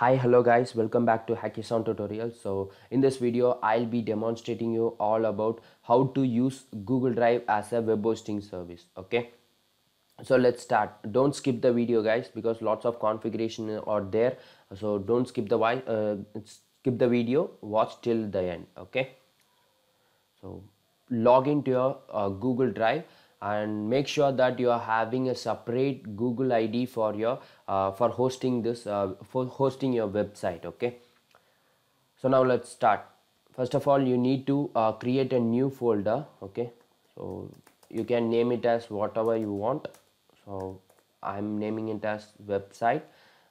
Hi, hello guys, welcome back to HackIsOn tutorial. So in this video, I'll be demonstrating you all about how to use Google Drive as a web hosting service. Okay. So let's start. Don't skip the video guys because lots of configuration are there. So don't skip the why uh, skip the video. Watch till the end. Okay. So log into your uh, Google Drive and make sure that you are having a separate google id for your uh, for hosting this uh, for hosting your website okay? So now let's start. First of all you need to uh, create a new folder okay? So you can name it as whatever you want. So i'm naming it as website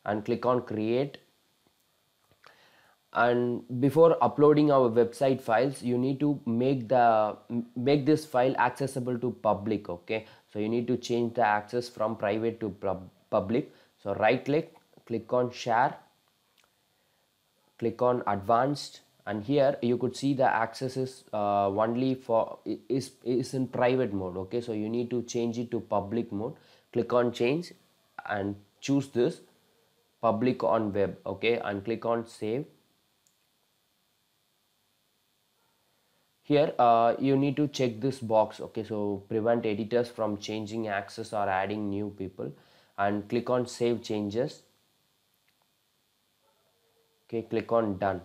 and click on create and before uploading our website files you need to make the make this file accessible to public okay? So you need to change the access from private to public. So right click click on share click on advanced. And here you could see the access is uh, only for is is in private mode okay? So you need to change it to public mode. Click on change and choose this public on web okay? And click on save here uh, you need to check this box okay? So prevent editors from changing access or adding new people and click on save changes. Okay click on done.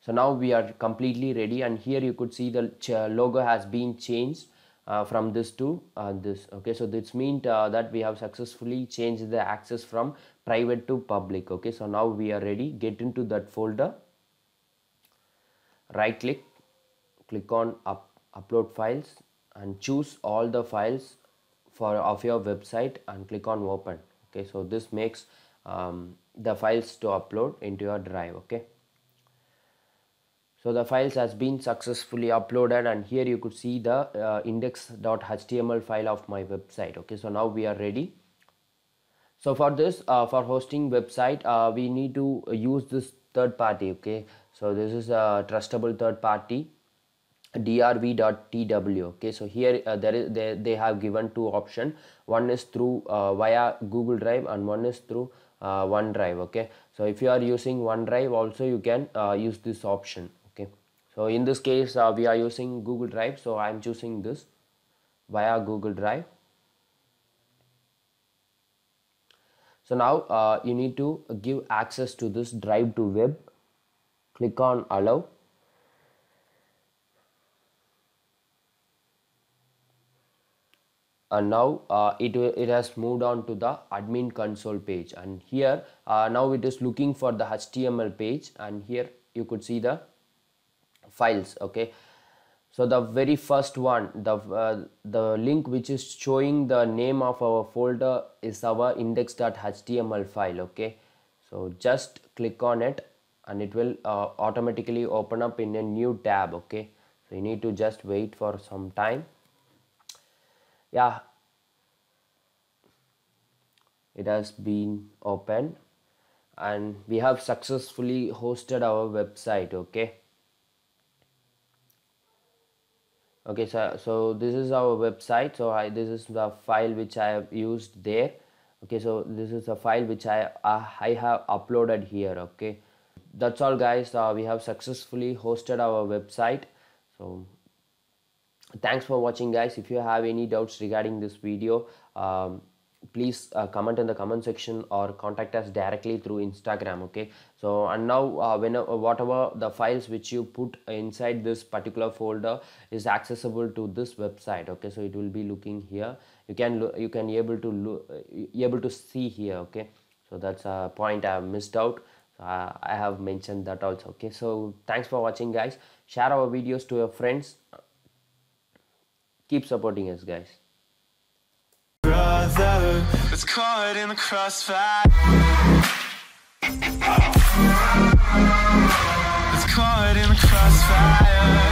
So now we are completely ready and here you could see the logo has been changed uh, from this to uh, this okay? So this means uh, that we have successfully changed the access from private to public okay? So now we are ready. Get into that folder. Right click click on up, upload files and choose all the files for of your website and click on open. Okay so this makes um, the files to upload into your drive okay? So the files has been successfully uploaded and here you could see the uh, index.html file of my website okay? So now we are ready. So for this uh, for hosting website uh, we need to use this third party okay? So this is a trustable third party drv.tw okay so here uh, there is they, they have given two option. One is through uh, via google drive and one is through uh, onedrive. Okay so if you are using onedrive also you can uh, use this option. Okay so in this case uh, we are using google drive. So i am choosing this via google drive. So now uh, you need to give access to this drive to web. Click on allow and now uh, it, it has moved on to the admin console page. And here uh, now it is looking for the HTML page. And here you could see the files okay? So the very first one the uh, the link which is showing the name of our folder is our index.html file okay? So just click on it and it will uh, automatically open up in a new tab okay? So you need to just wait for some time yeah. It has been opened and we have successfully hosted our website okay? Okay so so this is our website. So I this is the file which I have used there. Okay so this is a file which I uh, I have uploaded here okay? That's all guys. Uh, we have successfully hosted our website. So thanks for watching guys. If you have any doubts regarding this video um, please uh, comment in the comment section or contact us directly through instagram okay? So and now uh, whenever whatever the files which you put inside this particular folder is accessible to this website okay? So it will be looking here. You can you can able to look able to see here okay? So that's a point i have missed out. Uh, i have mentioned that also okay? So thanks for watching guys. Share our videos to your friends keep supporting us guys. Brother that's caught in the crossfire. It's caught in the crossfire